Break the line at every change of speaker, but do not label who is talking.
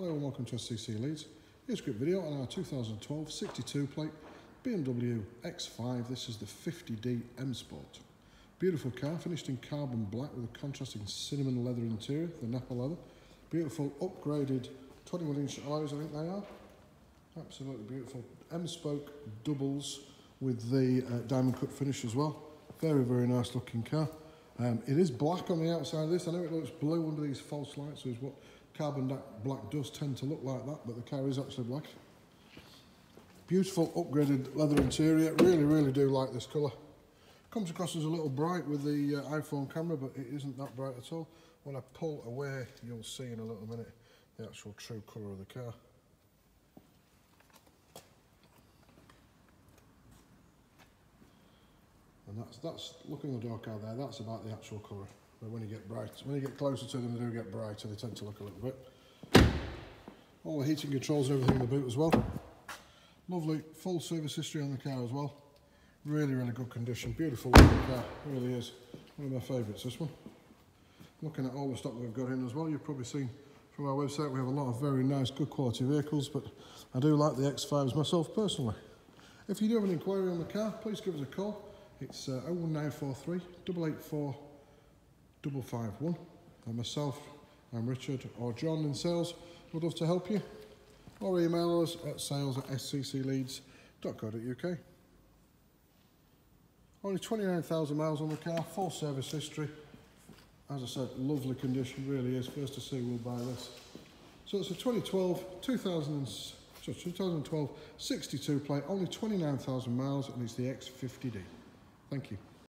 Hello and welcome to SCC Leeds. Here's a quick video on our 2012 62 plate BMW X5. This is the 50D M Sport. Beautiful car, finished in carbon black with a contrasting cinnamon leather interior, the Nappa leather. Beautiful upgraded 21 inch alloys, I think they are. Absolutely beautiful. M spoke doubles with the uh, diamond cut finish as well. Very, very nice looking car. Um, it is black on the outside of this. I know it looks blue under these false lights, so is what carbon black does tend to look like that, but the car is actually black. Beautiful upgraded leather interior. Really, really do like this colour. Comes across as a little bright with the uh, iPhone camera, but it isn't that bright at all. When I pull away, you'll see in a little minute the actual true colour of the car. And that's, that's looking at the door there, that's about the actual colour. But when you get bright, when you get closer to them, they do get brighter. They tend to look a little bit. All the heating controls, everything in the boot as well. Lovely full service history on the car as well. Really, really good condition. Beautiful car. Really is. One of my favourites, this one. Looking at all the stock we've got in as well, you've probably seen from our website we have a lot of very nice, good quality vehicles, but I do like the X5s myself personally. If you do have an inquiry on the car, please give us a call. It's uh, 01943 884 551. And myself, I'm Richard or John in sales. Would love to help you. Or email us at sales at sccleeds.co.uk. Only 29,000 miles on the car, full service history. As I said, lovely condition, really is. First to see, we'll buy this. So it's a 2012, 2000, so 2012 62 plate, only 29,000 miles, and it's the X50D. Thank you.